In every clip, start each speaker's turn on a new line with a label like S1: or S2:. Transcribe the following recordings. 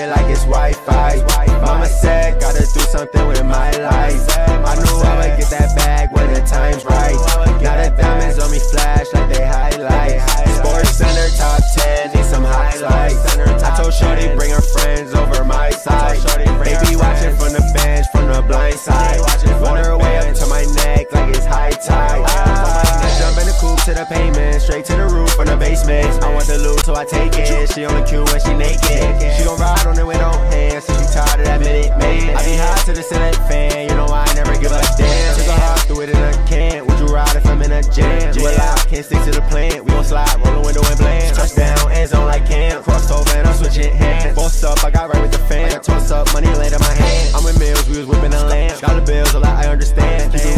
S1: it like it's Wi-Fi. Mama said, gotta do something with my life. I knew I would get that bag when the time's right. Now the diamonds on me flash like they highlight. Sports Center top 10, need some highlights. I told Shorty bring her friends over my side. They be watching from the bench, from the blind side. Wonder straight to the roof from the basement. I want the loot, so I take it. She on the cue when she naked. She gon' ride on it with no hands, so she tired of that minute man. I be hot to the ceiling fan, you know I never give a damn. Took a hop through it in a can. Would you ride if I'm in a jam? A lot, can't stick to the plan. We gon' slide, roll the window and bland. Touchdown, end zone like Cam. Crossover and I'm switching hands. Boss up, I got right with the fam. Toss up, money laid in my hand. I'm with Mills, we was whipping a lamb. Dollar bills, a lot I understand. Keep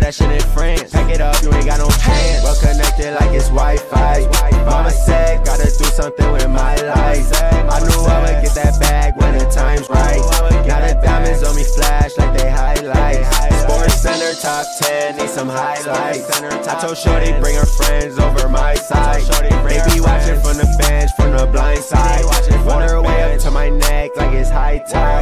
S1: that shit in France. Pack it up, you ain't got no pants. Well connected like it's Wi-Fi. Mama said, gotta do something with my life. I knew I'ma get that bag when the time's right. Now the diamonds on me flash like they highlight. Sports Center top 10, need some highlights. I told Shorty bring her friends over my side. They be watching from the bench, from the blind side. her way up to my neck like it's high tide.